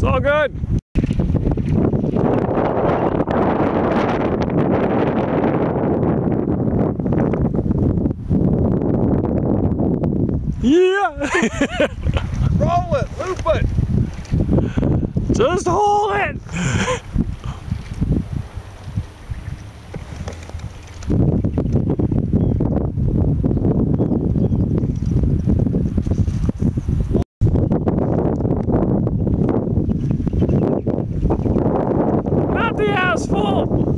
It's all good. Yeah. Roll it, loop it. Just hold it. his fault.